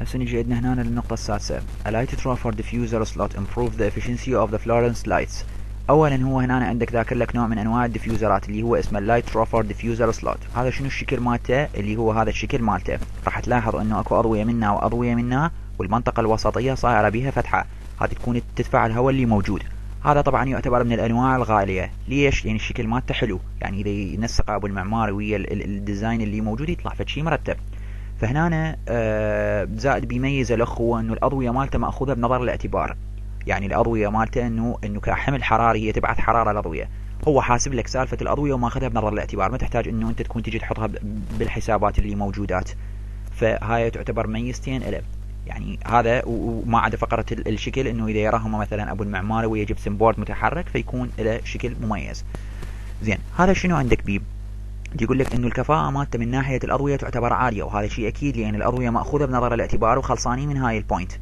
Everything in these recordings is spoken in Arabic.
هسه نجي عندنا هنا للنقطة السادسة. A light troffer diffuser slot improve the efficiency of the fluorescent lights. اولا هو هنا عندك ذاكر لك نوع من أنواع ال diffuserات اللي هو اسمه ال light troffer diffuser slot هذا شنو الشكل مالته؟ اللي هو هذا الشكل مالته. راح تلاحظ إنه أكو أضوية منها وأضوية منها والمنطقة الوسطية صايرة بها فتحة. هذه تكون تدفع الهواء اللي موجود. هذا طبعا يعتبر من الأنواع الغالية. ليش؟ يعني الشكل مالته حلو. يعني إذا ينسق أبو المعماري ويا ال design اللي موجود يطلع فد شيء مرتب. فهنا آه زائد بيميز الاخ هو إنه الأضوية مالته مأخوذة بنظر الاعتبار. يعني الأضوية مالته إنه إنه كحمل حراري هي تبعث حرارة الأضوية. هو حاسب لك سالفة الأضوية وماخذها بنظر الاعتبار. ما تحتاج إنه أنت تكون تجي تحطها بالحسابات اللي موجودات. فهاي تعتبر ميزتين له. يعني هذا وما عدا فقرة الشكل إنه إذا يراهم مثلا أبو المعماري ويا جبسن بورد متحرك فيكون له شكل مميز. زين هذا شنو عندك بيب يقول لك إنه الكفاءة مالتة من ناحية الأضوية تعتبر عالية وهذا شيء أكيد لأن الأضوية مأخوذة بنظر الاعتبار وخلصانين من هاي ال point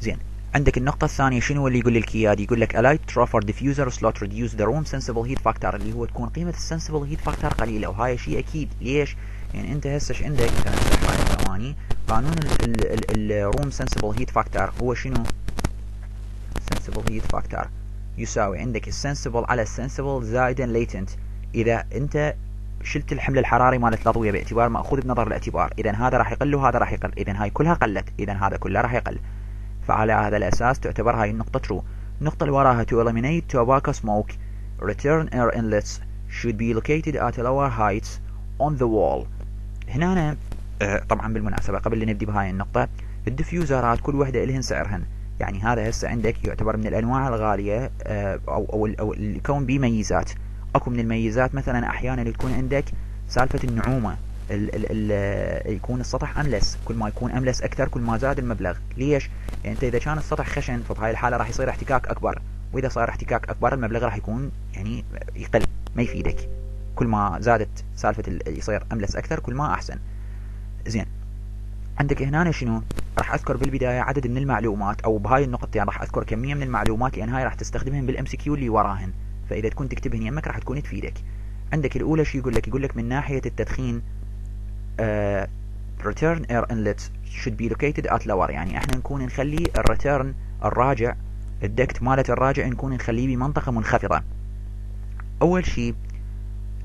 زين عندك النقطة الثانية شنو اللي يقول لك إياه؟ يقول لك light troffer diffuser slot reduce the room sensible heat factor اللي هو تكون قيمة ال sensible heat factor قليلة وهاي شيء أكيد. ليش؟ يعني أنت هسه عندك؟ ثواني. قانون ال room sensible heat factor هو شنو؟ sensible heat factor يساوي عندك ال sensible على ال sensible زائدا latent. إذا أنت شلت الحمل الحراري مالت الأضوية باعتبار مأخوذ بنظر الاعتبار. إذا هذا راح يقل وهذا راح يقل. إذا هاي كلها قلت. إذا هذا كله راح يقل. فعلى هذا الأساس تعتبر هاي النقطة true. النقطة اللي وراها to eliminate tobacco smoke return air inlets should be located at lower heights on the wall. هنا أنا طبعا بالمناسبة قبل نبدي بهاي النقطة الديفيوزرات كل وحدة لهن سعرهن. يعني هذا هسه عندك يعتبر من الأنواع الغالية أو أو, أو الكون بميزات. أكو من الميزات مثلا أحيانا تكون عندك سالفة النعومة. ال ال ال يكون السطح أملس. كل ما يكون أملس أكثر كل ما زاد المبلغ. ليش؟ يعني أنت إذا كان السطح خشن فبهاي الحالة راح يصير احتكاك أكبر. وإذا صار احتكاك أكبر المبلغ راح يكون يعني يقل ما يفيدك. كل ما زادت سالفة يصير أملس أكثر كل ما أحسن. زين. عندك هنا شنو؟ راح أذكر بالبداية عدد من المعلومات أو بهاي النقطتين يعني راح أذكر كمية من المعلومات لأن هاي راح تستخدمهم بال MCQ اللي وراهن. فإذا تكون تكتبهن يمك راح تكون تفيدك عندك الأولى شو يقول لك يقول لك من ناحية التدخين uh, return air inlets should be located at lower. يعني إحنا نكون نخلي ال return الراجع ال duct مالت الراجع نكون نخليه بمنطقة منخفضة. أول شيء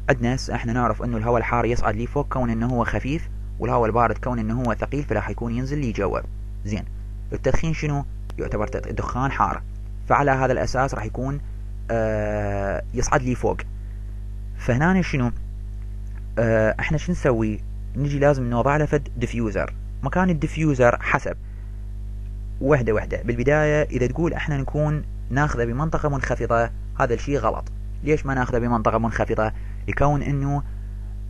عندنا إحنا نعرف إنه الهواء الحار يصعد لي فوق كون إنه هو خفيف والهواء البارد كون إنه هو ثقيل فراح يكون ينزل لي جوا زين. التدخين شنو؟ يعتبر دخان حار. فعلى هذا الأساس راح يكون آه يصعد لي فوق. فهنا شنو؟ آه إحنا شو نسوي؟ نجي لازم نوضع له فد diffuser مكان ال diffuser حسب. وحدة وحدة. بالبداية إذا تقول إحنا نكون ناخذه بمنطقة منخفضة هذا الشيء غلط. ليش ما ناخذه بمنطقة منخفضة؟ يكون إنه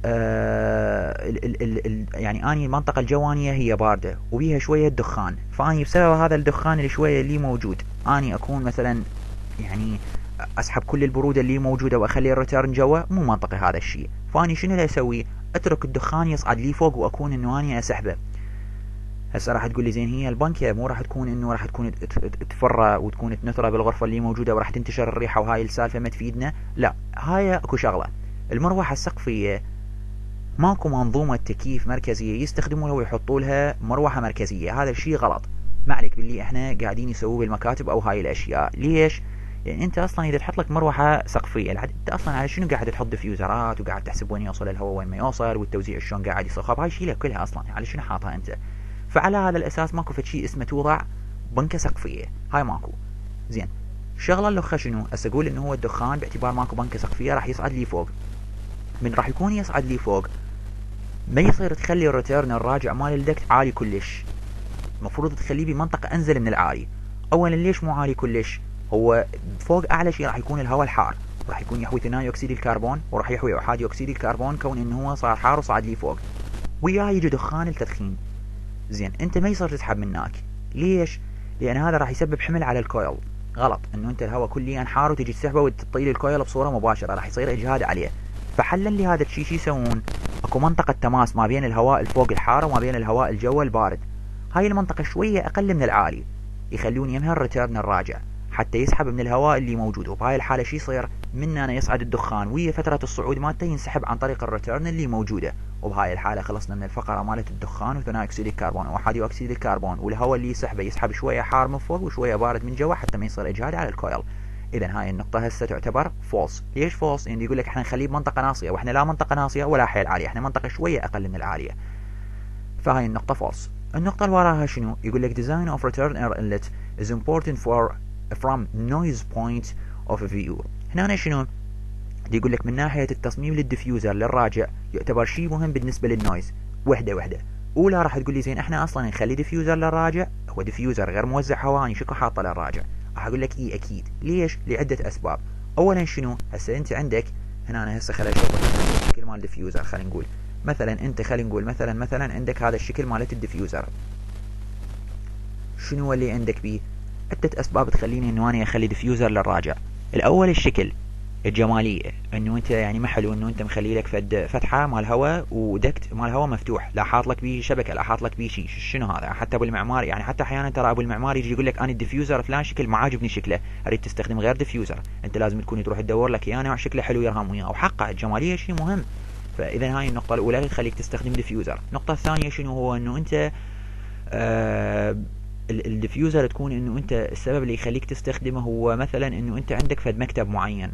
آه ال ال ال ال يعني أني المنطقة الجوانية هي باردة وبيها شوية دخان. فأني بسبب هذا الدخان اللي شوية اللي موجود أني أكون مثلا يعني أسحب كل البرودة اللي موجودة وأخلي ال return جوا. مو منطقي هذا الشيء. فاني شنو اللي أسوي؟ أترك الدخان يصعد لي فوق وأكون إنه أني أسحبه. هسه راح تقول لي زين هي البنكه مو راح تكون إنه راح تكون تفرى وتكون تنثره بالغرفة اللي موجودة وراح تنتشر الريحة وهاي السالفة ما تفيدنا. لا هاي أكو شغلة. المروحة السقفية ماكو منظومة تكييف مركزية يستخدموا لها ويحطوا لها مروحة مركزية. هذا الشيء غلط. ما عليك باللي إحنا قاعدين نسووه بالمكاتب أو هاي الأشياء. ليش؟ يعني أنت أصلا إذا تحط لك مروحة سقفية أنت أصلا على شنو قاعد تحط diffuserات وقاعد تحسب وين يوصل الهواء وين ما يوصل والتوزيع شلون قاعد يصير؟ هاي شيلها كلها أصلا على شنو حاطها أنت؟ فعلى هذا الأساس ماكو فد شيء اسمه توضع بنكة سقفية هاي ماكو. زين الشغله الاخرى شنو هسه أقول إنه هو الدخان باعتبار ماكو بنكة سقفية راح يصعد لي فوق. من راح يكون يصعد لي فوق ما يصير تخلي ال return الراجع مال ال duct عالي كلش. المفروض تخليه بمنطقة أنزل من العالي. اولا ليش مو عالي كلش؟ هو فوق أعلى شيء راح يكون الهواء الحار. راح يكون يحوي ثاني أكسيد الكربون وراح يحوي احادي أكسيد الكربون كون إنه هو صار حار وصعد لي فوق. وياه يجي دخان التدخين. زين أنت ما يصير تسحب منك. ليش؟ لأن هذا راح يسبب حمل على ال coil. غلط. إنه أنت الهواء كليا حار وتجي تسحبه وتطي لل coil بصورة مباشرة. راح يصير إجهاد عليه. فحلا لهذا الشيء شو يسوون؟ أكو منطقة تماس ما بين الهواء الفوق الحار وما بين الهواء الجوا البارد هاي المنطقة شوية أقل من العالي. يخلون يمها ال return الراجع حتى يسحب من الهواء اللي موجود. وبهاي الحالة شي يصير؟ من هنا يصعد الدخان. ويا فترة الصعود مالته ينسحب عن طريق ال return اللي موجودة. وبهاي الحالة خلصنا من الفقرة مالت الدخان وثاني أكسيد الكربون وأحادي أكسيد الكربون. والهواء اللي يسحبه يسحب شوية حار من فوق وشوية بارد من جوا حتى ما يصير إجهاد على ال coil. إذا هاي النقطة هسه تعتبر false ليش false؟ يعني يقول لك إحنا نخليه بمنطقة ناصية وإحنا لا منطقة ناصية ولا حيل عالية. إحنا منطقة شوية أقل من العالية. فهاي النقطة false النقطة اللي وراها شنو؟ يقول لك design of return air inlet is important for from noise point of view. هنا شنو؟ يقول لك من ناحية التصميم لل diffuser للراجع يعتبر شيء مهم بالنسبة لل noise. وحدة وحدة. أولى راح تقول لي زين إحنا أصلا نخلي diffuser للراجع. هو diffuser غير موزع هواني شكو حاطه للراجع؟ راح أقول لك إي أكيد. ليش؟ لعدة أسباب. أولا شنو؟ هسه أنت عندك هنا أنا هسه خليني أشوف الشكل مال ال diffuser خلينا نقول. مثلا أنت خلينا نقول مثلا مثلا عندك هذا الشكل مالت ال diffuser. شنو اللي عندك بيه؟ عدة أسباب تخليني إنه أنا أخلي diffuser للراجع. الأول الشكل الجمالية إنه أنت يعني ما حلو انه أنت مخلي لك فد فتحة مال هواء و duct مال هواء مفتوح. لا حاط لك بيه شبكة لا حاط لك بيه شيء شنو هذا؟ حتى أبو المعماري يعني حتى أحيانا ترى أبو المعماري يجي يقول لك أنا ال diffuser فلان شكل ما عاجبني شكله. أريد تستخدم غير diffuser أنت لازم تكون تروح تدور لك إياه نوع شكله حلو يرهم وياه. وحقه الجمالية شيء مهم. فإذا هاي النقطة الأولى تخليك تستخدم diffuser النقطة الثانية شنو هو؟ إنه أنت آه ال diffuser تكون إنه أنت السبب اللي يخليك تستخدمه هو مثلا إنه أنت عندك فد مكتب معين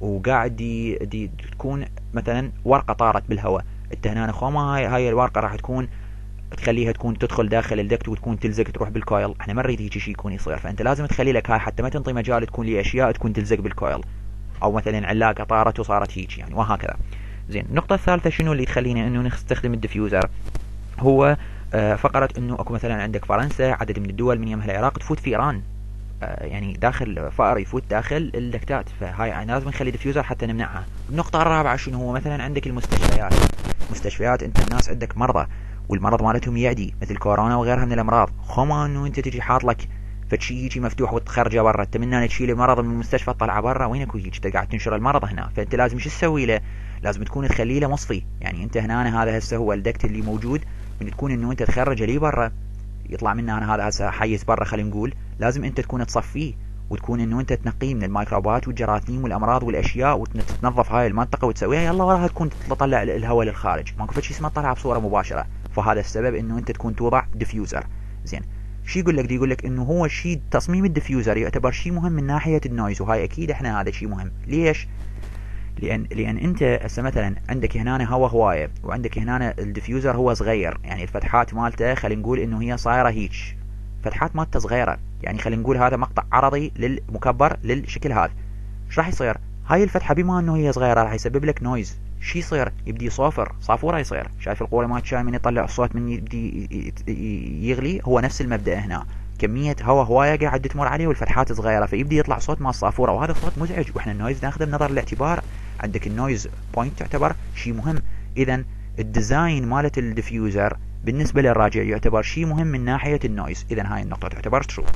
وقاعد دي, دي تكون مثلا ورقة طارت بالهواء. أنت هنا خوما هاي هاي الورقة راح تكون تخليها تكون تدخل داخل ال duct وتكون تلزق تروح بال coil. إحنا ما نريد هيك شيء يكون يصير. فأنت لازم تخلي لك هاي حتى ما تنطي مجال تكون لي أشياء تكون تلزق بال coil. أو مثلا علاقة طارت وصارت هيك يعني وهكذا. زين النقطة الثالثة شنو اللي تخلينا إنه نستخدم ال diffuser؟ هو آه فقره إنه أكو مثلا عندك فرنسا عدد من الدول من يمها العراق تفوت فئران. يعني داخل فأر يفوت داخل الدكتات. فهاي يعني لازم نخلي diffuser حتى نمنعها. النقطة الرابعة شنو؟ هو مثلا عندك المستشفيات. مستشفيات أنت الناس عندك مرضى والمرض مالتهم يعدي مثل كورونا وغيرها من الأمراض. خما إنه أنت تجي حاط لك فشي هيجي مفتوح وتخرجه برا. انت من تشيل المرض من المستشفى تطلعه برا. وينك هيك انت قاعد تنشر المرض هنا. فأنت لازم شو تسوي له؟ لازم تكون تخليه له مصفي. يعني أنت هنا هذا هسه هو الدكت اللي موجود. من تكون إنه أنت تخرجه لي برا يطلع منه أنا هذا هسه حيز برا خلينا نقول. لازم أنت تكون تصفيه وتكون إنه أنت تنقيه من الميكروبات والجراثيم والأمراض والأشياء وتنظف هاي المنطقة وتسويها. يلا وراها تكون تطلع الهواء للخارج. ماكو شيء اسمه تطلعها بصورة مباشرة. فهذا السبب إنه أنت تكون توضع diffuser زين. شي يقول لك يقول لك إنه هو شيء تصميم ال diffuser يعتبر شيء مهم من ناحية ال noise وهاي أكيد إحنا هذا شيء مهم. ليش؟ لأن لأن أنت هسه مثلا عندك هنا هواء هوايه وعندك هنا ال diffuser هو صغير. يعني الفتحات مالته خلينا نقول إنه هي صايرة هيك فتحات مالته صغيرة. يعني خلينا نقول هذا مقطع عرضي للمكبر للشكل هذا. إيش راح يصير؟ هاي الفتحة بما إنه هي صغيرة راح يسبب لك noise شو يصير؟ يبدي يصوفر. صافورة يصير. شايف القوري مالت الشاي من يطلع الصوت من يبدي يغلي. هو نفس المبدأ هنا. كمية هواء هواية قاعد تمر عليه والفتحات صغيرة فيبدي يطلع صوت مال الصافورة وهذا صوت مزعج وإحنا ال noise ناخذه بنظر الاعتبار عندك ال noise point تعتبر شيء مهم. اذا ال design مالت ال diffuser بالنسبة للراجع يعتبر شيء مهم من ناحية ال noise. إذا هاي النقطة تعتبر true.